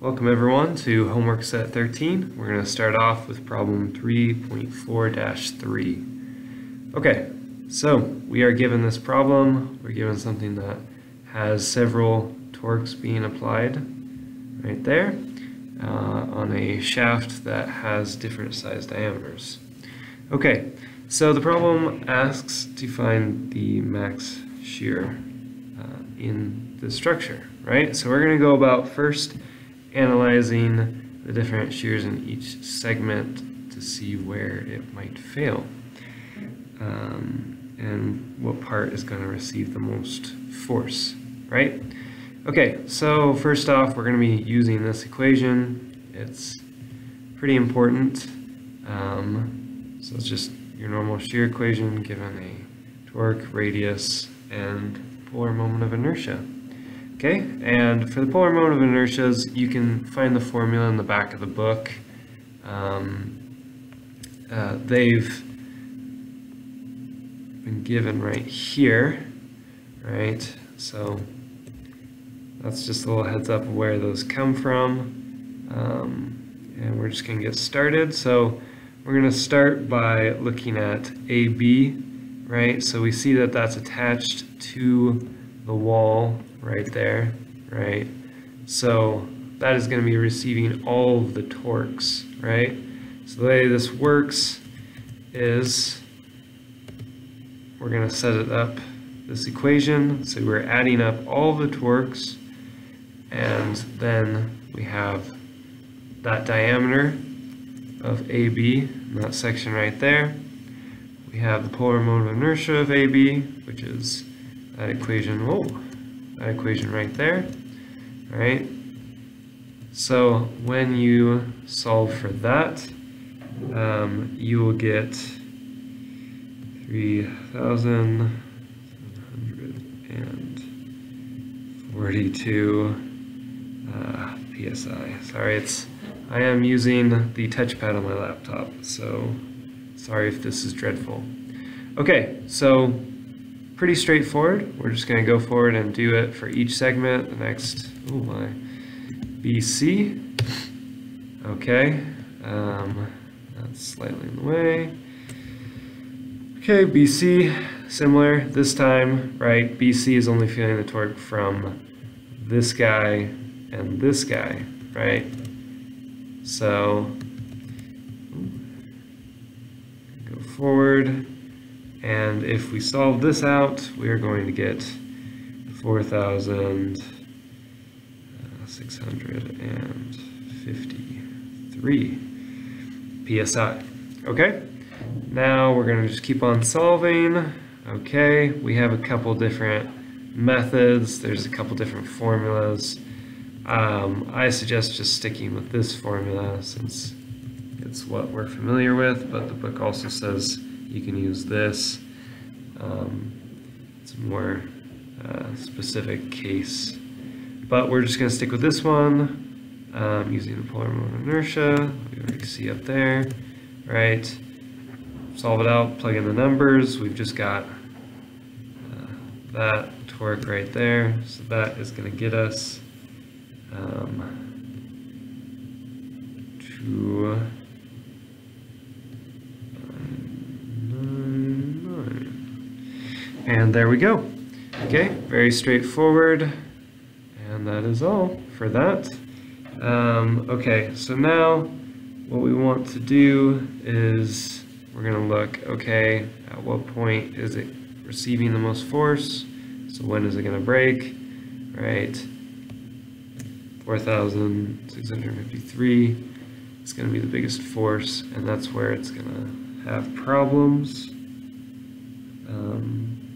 Welcome everyone to homework set 13. We're going to start off with problem 3.4-3. Okay, so we are given this problem. We're given something that has several torques being applied right there uh, on a shaft that has different size diameters. Okay, so the problem asks to find the max shear uh, in the structure, right? So we're going to go about first analyzing the different shears in each segment to see where it might fail um, and what part is going to receive the most force, right? Okay, so first off, we're going to be using this equation. It's pretty important. Um, so it's just your normal shear equation given a torque, radius, and polar moment of inertia. Okay, and for the polar moment of inertias, you can find the formula in the back of the book. Um, uh, they've been given right here, right? So that's just a little heads up where those come from. Um, and we're just going to get started. So we're going to start by looking at AB, right? So we see that that's attached to the wall right there, right? So that is going to be receiving all of the torques, right? So the way this works is we're going to set it up this equation. So we're adding up all the torques and then we have that diameter of AB that section right there. We have the polar moment of inertia of AB, which is that equation. Whoa, that equation right there, all right? So when you solve for that, um, you will get 3,742 uh, PSI. Sorry, it's I am using the touchpad on my laptop, so sorry if this is dreadful. Okay, so pretty straightforward. We're just going to go forward and do it for each segment. The next, oh my, BC. Okay, um, that's slightly in the way. Okay, BC, similar. This time, right, BC is only feeling the torque from this guy and this guy, right? So, go forward. And if we solve this out, we are going to get 4,653 psi. Okay, now we're going to just keep on solving. Okay, we have a couple different methods. There's a couple different formulas. Um, I suggest just sticking with this formula since it's what we're familiar with, but the book also says you can use this. Um, it's a more uh, specific case. But we're just going to stick with this one um, using the polar of inertia. We already see up there, right? Solve it out, plug in the numbers. We've just got uh, that torque right there. So that is going to get us um, to And there we go. Okay, very straightforward. And that is all for that. Um, okay, so now what we want to do is we're going to look, okay, at what point is it receiving the most force? So when is it going to break? Right, 4,653 is going to be the biggest force, and that's where it's going to have problems. Um,